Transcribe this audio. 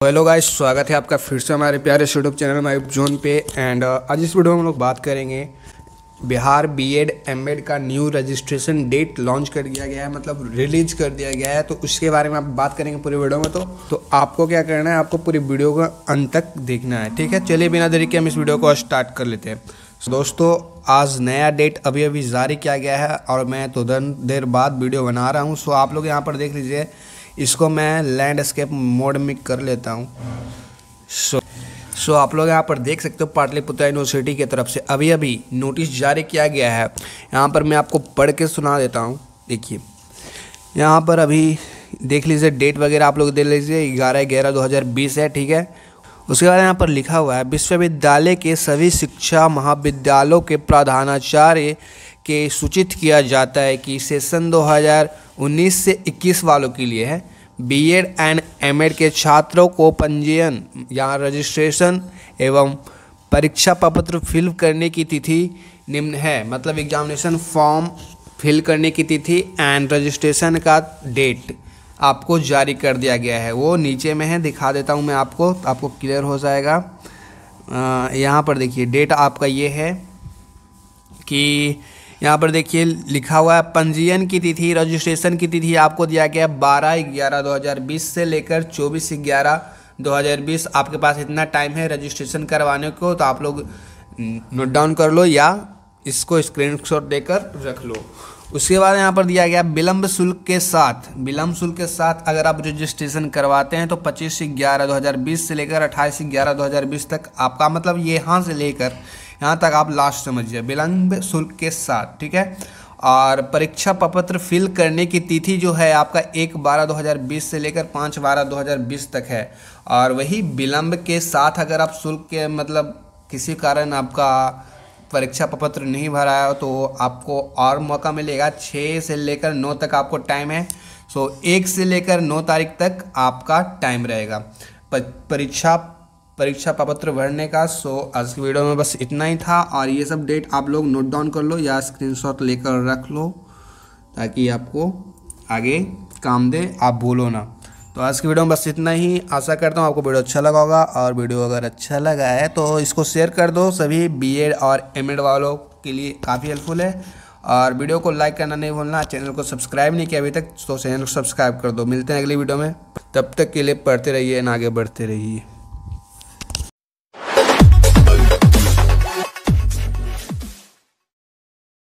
Hello guys स्वागत है आपका फिर से हमारे प्यारे यूट्यूब चैनल माइब जोन पे। एंड uh, आज इस वीडियो में हम लोग बात करेंगे Bihar B Ed M Ed का न्यू रजिस्ट्रेशन डेट लॉन्च कर दिया गया है मतलब रिलीज़ कर दिया गया है। तो उसके बारे में आप बात करेंगे पूरी वीडियो में तो तो आपको क्या करना है आपको पूरी वीडियो का अंत तक देखना है ठीक है? चलिए बिना देरी के हम इस वीडियो को स्टार्ट कर लेते हैं। दोस्तों आज नया डेट अभी अभी जारी किया गया है और मैं तो देर बाद वीडियो बना रहा हूँ। सो आप लोग यहाँ पर देख लीजिए इसको मैं लैंडस्केप मोड में कर लेता हूँ। सो सो आप लोग यहाँ पर देख सकते हो पाटलिपुत्र यूनिवर्सिटी की तरफ़ से। अभी अभी नोटिस जारी किया गया है। यहाँ पर मैं आपको पढ़ के सुना देता हूँ। देखिए, यहाँ पर अभी देख लीजिए डेट वगैरह आप लोग देख लीजिए, ग्यारह ग्यारह, दो हज़ार बीस है, ठीक है? उसके बाद यहाँ पर लिखा हुआ है, विश्वविद्यालय के सभी शिक्षा महाविद्यालयों के प्रधानाचार्य के सूचित किया जाता है कि सेशन 2019 से 21 वालों के लिए है। बीएड एंड एमएड के छात्रों को पंजीयन या रजिस्ट्रेशन एवं परीक्षा पत्र फिल करने की तिथि निम्न है। मतलब एग्जामिनेशन फॉर्म फिल करने की तिथि एंड रजिस्ट्रेशन का डेट आपको जारी कर दिया गया है। वो नीचे में है, दिखा देता हूँ मैं आपको आपको क्लियर हो जाएगा। यहाँ पर देखिए डेट आपका ये है कि यहाँ पर देखिए, लिखा हुआ है, पंजीयन की तिथि, रजिस्ट्रेशन की तिथि आपको दिया गया बारह ग्यारह दो हज़ार बीस से लेकर चौबीस ग्यारह दो हज़ार बीस। आपके पास इतना टाइम है रजिस्ट्रेशन करवाने को तो आप लोग नोट डाउन कर लो या इसको स्क्रीनशॉट देकर रख लो। उसके बाद यहाँ पर दिया गया विलम्ब शुल्क के साथ। विलम्ब शुल्क के साथ अगर आप रजिस्ट्रेशन करवाते हैं तो पच्चीस ग्यारह दो हज़ार बीस से लेकर अट्ठाईस ग्यारह दो हज़ार बीस तक आपका मतलब यहाँ से लेकर यहाँ तक आप लास्ट समझिए विलम्ब शुल्क के साथ, ठीक है? और परीक्षा पत्र फिल करने की तिथि जो है आपका एक बारह दो हज़ार बीस से लेकर पाँच बारह दो हज़ार बीस तक है। और वही विलम्ब के साथ अगर आप शुल्क के मतलब किसी कारण आपका परीक्षा पत्र नहीं भरा है तो आपको और मौका मिलेगा। छः से लेकर नौ तक आपको टाइम है। सो एक से लेकर नौ तारीख तक आपका टाइम रहेगा। परीक्षा परीक्षा पत्र भरने का सो आज की वीडियो में बस इतना ही था। और ये सब डेट आप लोग नोट डाउन कर लो या स्क्रीनशॉट लेकर रख लो, ताकि आपको आगे काम दे। आप बोलो ना। तो आज की वीडियो में बस इतना ही। आशा करता हूँ आपको वीडियो अच्छा लगा होगा। और वीडियो अगर अच्छा लगा है तो इसको शेयर कर दो। सभी बीएड और एमएड वालों के लिए काफ़ी हेल्पफुल है। और वीडियो को लाइक करना नहीं भूलना। चैनल को सब्सक्राइब नहीं किया अभी तक तो चैनल को सब्सक्राइब कर दो। मिलते हैं अगली वीडियो में। तब तक के लिए पढ़ते रहिए ना आगे बढ़ते रहिए।